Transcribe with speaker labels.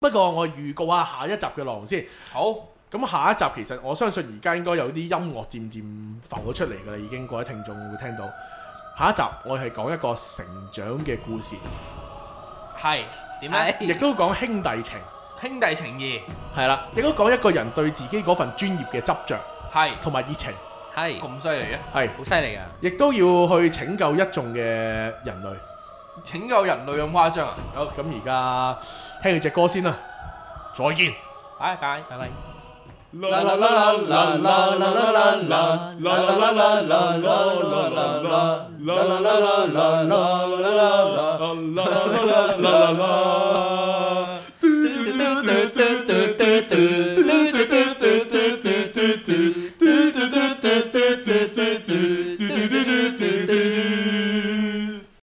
Speaker 1: 不过我预告下下一集嘅内容先。
Speaker 2: 好，
Speaker 1: 咁下一集其实我相信而家应该有啲音乐渐渐浮咗出嚟噶啦，已经各位听众听到。下一集我系讲一个成长嘅故事，
Speaker 2: 系点咧？
Speaker 1: 亦都讲兄弟情、
Speaker 2: 兄弟情义，
Speaker 1: 系啦。亦都讲一个人对自己嗰份专业嘅执着，
Speaker 2: 系
Speaker 1: 同埋热情，
Speaker 3: 系
Speaker 2: 咁犀利啊！
Speaker 1: 系
Speaker 3: 好犀利啊！
Speaker 1: 亦都要去拯救一众嘅人类。
Speaker 2: 拯救人類咁誇張啊！
Speaker 1: 好，咁而家聽佢只歌先啦。再見，
Speaker 3: 拜拜，拜拜。